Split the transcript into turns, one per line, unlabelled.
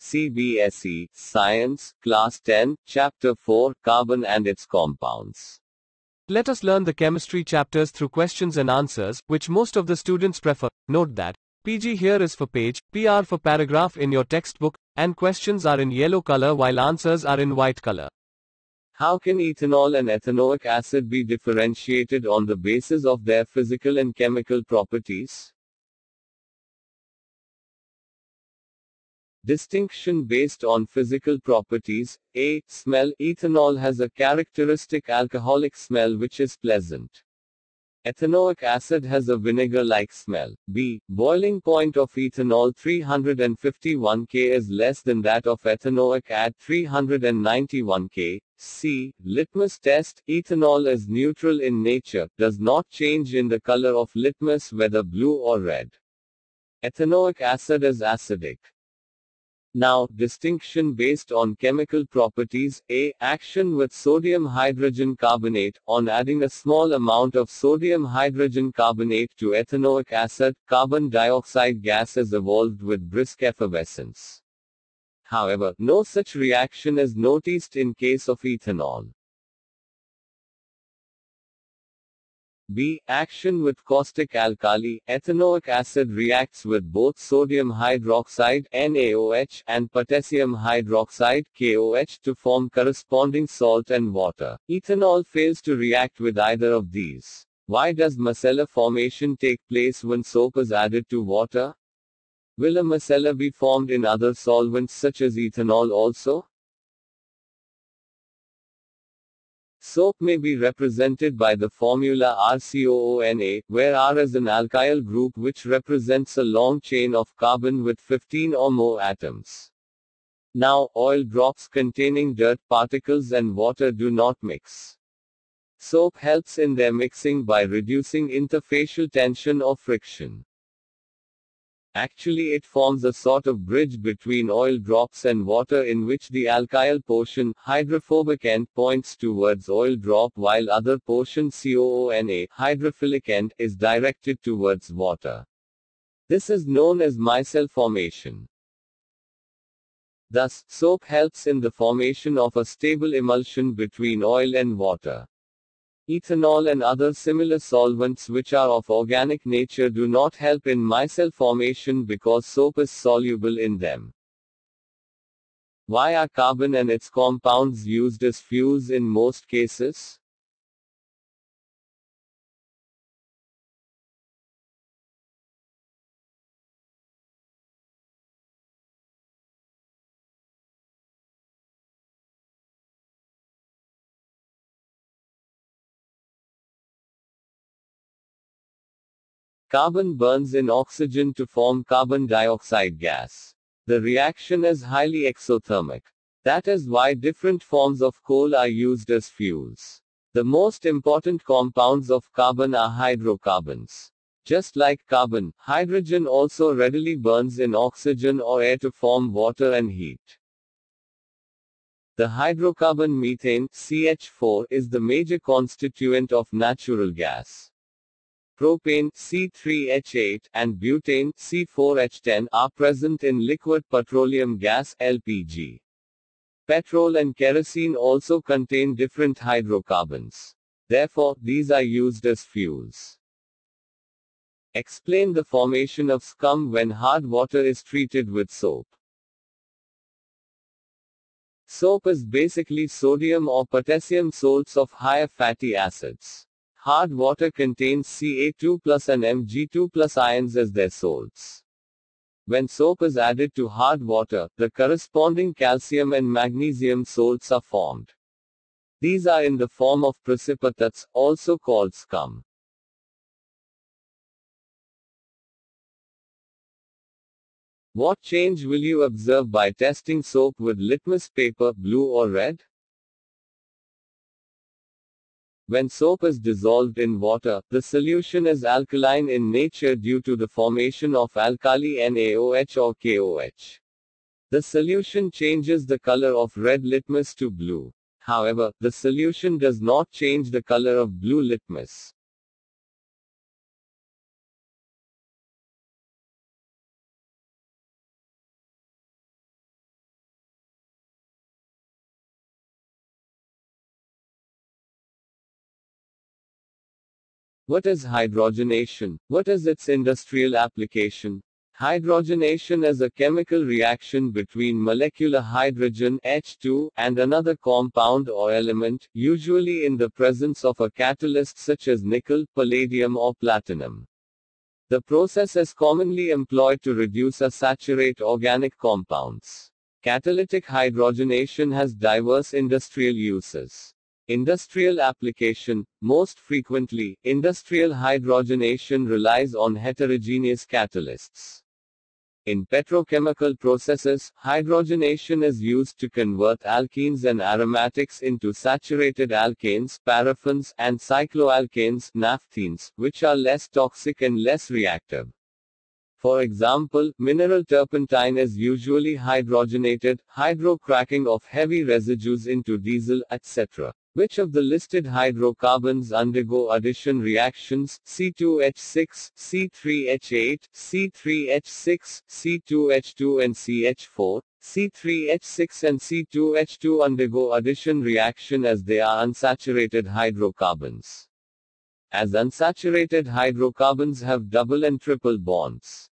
CBSE, Science, Class 10, Chapter 4, Carbon and its Compounds.
Let us learn the chemistry chapters through questions and answers, which most of the students prefer. Note that PG here is for page, PR for paragraph in your textbook, and questions are in yellow color while answers are in white color.
How can ethanol and ethanoic acid be differentiated on the basis of their physical and chemical properties? Distinction based on physical properties. A. Smell. Ethanol has a characteristic alcoholic smell which is pleasant. Ethanoic acid has a vinegar-like smell. B. Boiling point of ethanol 351 K is less than that of ethanoic at 391 K. C. Litmus test. Ethanol is neutral in nature, does not change in the color of litmus whether blue or red. Ethanoic acid is acidic. Now, distinction based on chemical properties. A. Action with sodium hydrogen carbonate. On adding a small amount of sodium hydrogen carbonate to ethanoic acid, carbon dioxide gas is evolved with brisk effervescence. However, no such reaction is noticed in case of ethanol. B. Action with caustic alkali. Ethanoic acid reacts with both sodium hydroxide NaOH and potassium hydroxide KOH to form corresponding salt and water. Ethanol fails to react with either of these. Why does micellar formation take place when soap is added to water? Will a micellar be formed in other solvents such as ethanol also? Soap may be represented by the formula RCOONA, where R is an alkyl group which represents a long chain of carbon with 15 or more atoms. Now, oil drops containing dirt particles and water do not mix. Soap helps in their mixing by reducing interfacial tension or friction. Actually it forms a sort of bridge between oil drops and water in which the alkyl portion, hydrophobic end, points towards oil drop while other portion COONA, hydrophilic end, is directed towards water. This is known as micelle formation. Thus, soap helps in the formation of a stable emulsion between oil and water. Ethanol and other similar solvents which are of organic nature do not help in micelle formation because soap is soluble in them. Why are carbon and its compounds used as fuels in most cases? Carbon burns in oxygen to form carbon dioxide gas. The reaction is highly exothermic. That is why different forms of coal are used as fuels. The most important compounds of carbon are hydrocarbons. Just like carbon, hydrogen also readily burns in oxygen or air to form water and heat. The hydrocarbon methane CH4 is the major constituent of natural gas propane C3H8 and butane C4H10 are present in liquid petroleum gas LPG. Petrol and kerosene also contain different hydrocarbons. Therefore, these are used as fuels. Explain the formation of scum when hard water is treated with soap. Soap is basically sodium or potassium salts of higher fatty acids. Hard water contains Ca2 plus and Mg2 plus ions as their salts. When soap is added to hard water, the corresponding calcium and magnesium salts are formed. These are in the form of precipitates, also called scum. What change will you observe by testing soap with litmus paper, blue or red? When soap is dissolved in water, the solution is alkaline in nature due to the formation of alkali NaOH or KOH. The solution changes the color of red litmus to blue. However, the solution does not change the color of blue litmus. What is hydrogenation? What is its industrial application? Hydrogenation is a chemical reaction between molecular hydrogen H2 and another compound or element, usually in the presence of a catalyst such as nickel, palladium or platinum. The process is commonly employed to reduce or saturate organic compounds. Catalytic hydrogenation has diverse industrial uses. Industrial application Most frequently, industrial hydrogenation relies on heterogeneous catalysts. In petrochemical processes, hydrogenation is used to convert alkenes and aromatics into saturated alkanes, paraffins, and cycloalkanes, naphthenes, which are less toxic and less reactive. For example, mineral turpentine is usually hydrogenated, hydrocracking of heavy residues into diesel, etc. Which of the listed hydrocarbons undergo addition reactions C2H6, C3H8, C3H6, C2H2 and CH4? C3H6 and C2H2 undergo addition reaction as they are unsaturated hydrocarbons. As unsaturated hydrocarbons have double and triple bonds.